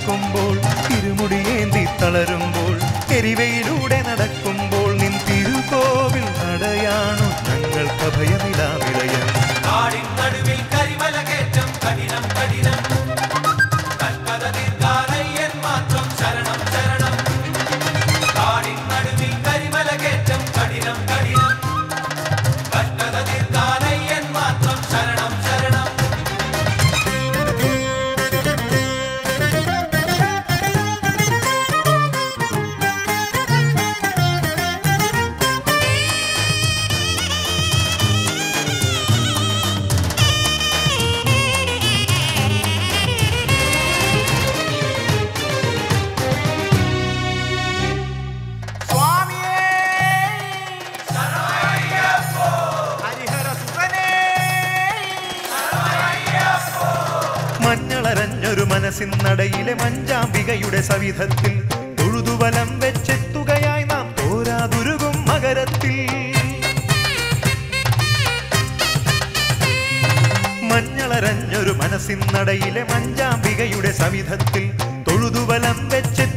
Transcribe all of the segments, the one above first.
നടക്കുമ്പോൾ തിരുമുടിയേന്തി തളരുമ്പോൾ എരിവയിലും ഒരു മനസ്സിൻ നടയിലെ മഞ്ചാമ്പികയുടെ സവിധത്തിൽ തൊഴുതുവലം വെച്ചെത്തുകയായി നാം പോരാതുരുകും മകരത്തിൽ. മഞ്ഞളരഞ്ഞൊരു മനസ്സിൻ നടയിലെ മഞ്ചാമ്പികയുടെ സവിധത്തിൽ തൊഴുതുവലം വെച്ചെത്തു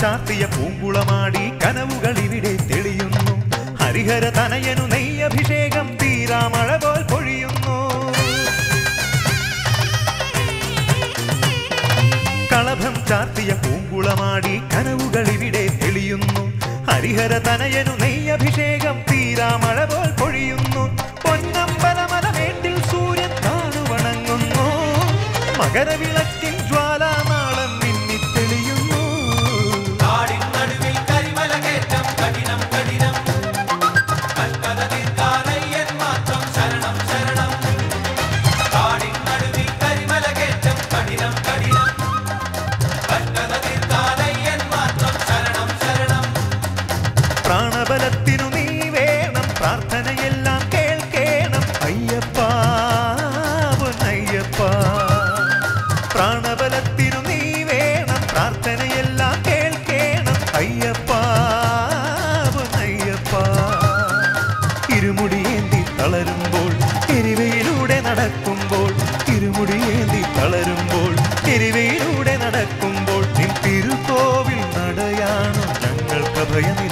ചാർത്തിയ പൂങ്കുളമാടി കനവുകൾ ഇവിടെ തെളിയുന്നു. ഹരിഹര തനയനു നെയ്യഭിഷേകം തീരാമഴ പോൽ പൊഴിയുന്നു. കളഭം ചാർത്തിയ പൂങ്കുളമാടി കനവുകൾ ഇവിടെ തെളിയുന്നു. ഹരിഹര തനയനു നെയ്യഭിഷേകം തീരാമഴ പോൽ പൊഴിയുന്നു. പൊന്നമ്പലമലമേട്ടിൽ സൂര്യൻ കാണുവണങ്ങുന്നു മകരവിളക്ക് Hallelujah.